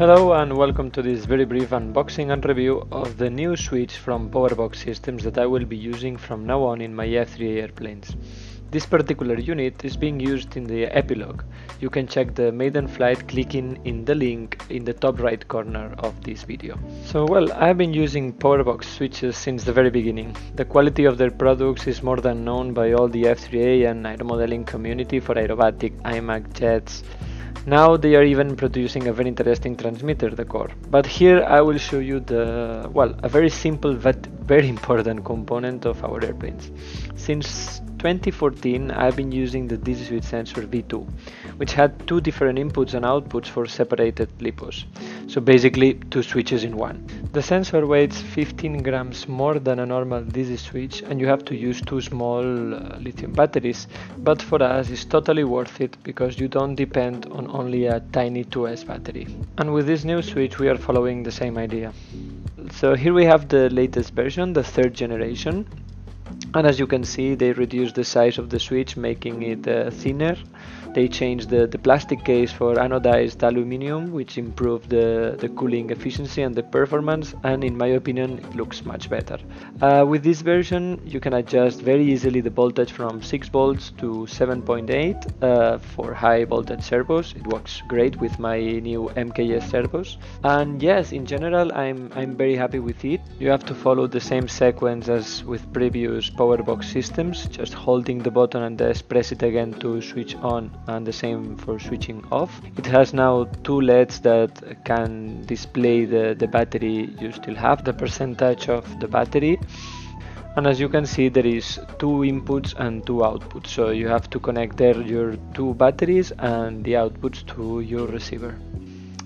Hello and welcome to this very brief unboxing and review of the new switch from Powerbox Systems that I will be using from now on in my F3A airplanes. This particular unit is being used in the epilogue. You can check the maiden flight clicking in the link in the top right corner of this video. So well, I've been using Powerbox switches since the very beginning. The quality of their products is more than known by all the F3A and aeromodeling community for aerobatic, IMAC jets, now they are even producing a very interesting transmitter, the core. But here I will show you the, well, a very simple but very important component of our airplanes. Since 2014 I've been using the Switch Sensor V2 which had two different inputs and outputs for separated LiPos so basically two switches in one. The sensor weighs 15 grams more than a normal DC switch and you have to use two small uh, lithium batteries but for us it's totally worth it because you don't depend on only a tiny 2S battery. And with this new switch we are following the same idea. So here we have the latest version, the third generation and as you can see they reduced the size of the switch making it uh, thinner. They changed the, the plastic case for anodized aluminum which improved the, the cooling efficiency and the performance and in my opinion it looks much better. Uh, with this version you can adjust very easily the voltage from 6 volts to 7.8 uh, for high voltage servos. It works great with my new MKS servos. And yes in general I'm, I'm very happy with it. You have to follow the same sequence as with previous Powerbox systems, just holding the button and then press it again to switch on and the same for switching off. It has now two LEDs that can display the, the battery you still have, the percentage of the battery. And as you can see there is two inputs and two outputs. So you have to connect there your two batteries and the outputs to your receiver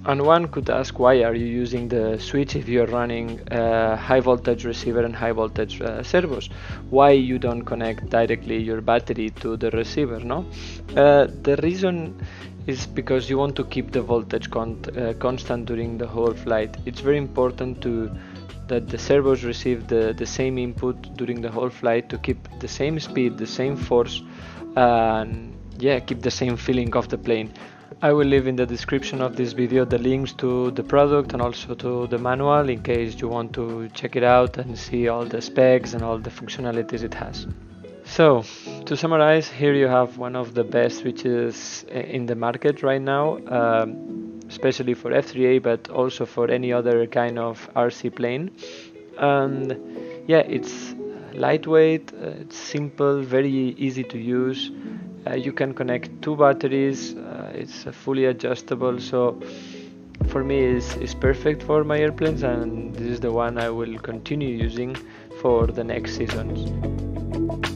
and one could ask why are you using the switch if you're running a high voltage receiver and high voltage uh, servos? Why you don't connect directly your battery to the receiver? No, uh, the reason is because you want to keep the voltage con uh, constant during the whole flight. It's very important to that the servos receive the, the same input during the whole flight to keep the same speed, the same force, and yeah, keep the same feeling of the plane. I will leave in the description of this video the links to the product and also to the manual in case you want to check it out and see all the specs and all the functionalities it has. So, to summarize, here you have one of the best switches in the market right now, um, especially for F3A, but also for any other kind of RC plane. And yeah, it's lightweight, uh, it's simple, very easy to use. Uh, you can connect two batteries it's fully adjustable so for me is perfect for my airplanes and this is the one I will continue using for the next seasons